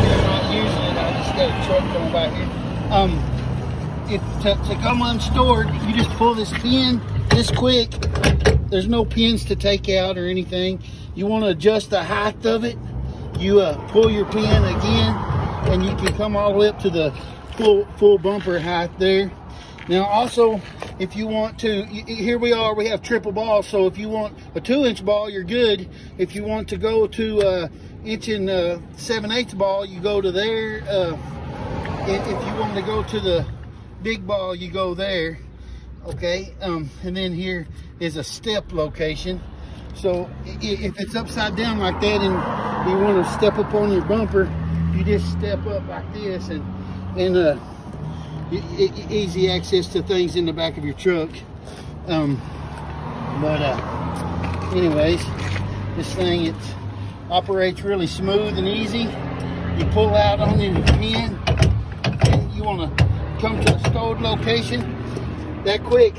It. I just got a truck going here. Um, if to, to come unstored, you just pull this pin this quick. There's no pins to take out or anything. You want to adjust the height of it. You uh, pull your pin again, and you can come all the way up to the full full bumper height there. Now also, if you want to, here we are, we have triple balls. So if you want a two inch ball, you're good. If you want to go to uh, inch and uh, seven eighths ball, you go to there. Uh, if you want to go to the big ball, you go there. Okay, um, and then here is a step location. So if it's upside down like that and you want to step up on your bumper, you just step up like this and, and uh, easy access to things in the back of your truck. Um, but uh, anyways, this thing, it operates really smooth and easy. You pull out on your pin, and you want to come to a stowed location that quick.